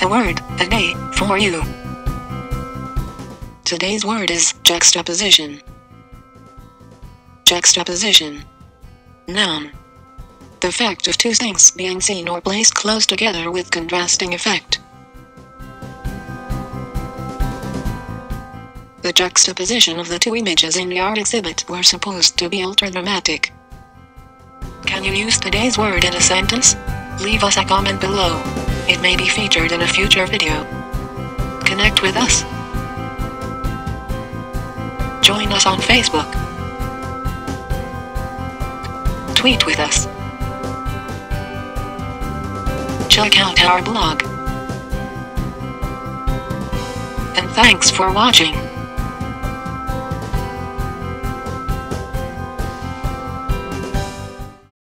a word a day for you. Today's word is juxtaposition. Juxtaposition. Noun. The fact of two things being seen or placed close together with contrasting effect. The juxtaposition of the two images in the art exhibit were supposed to be ultra dramatic. Can you use today's word in a sentence? Leave us a comment below. It may be featured in a future video. Connect with us. Join us on Facebook. Tweet with us. Check out our blog. And thanks for watching.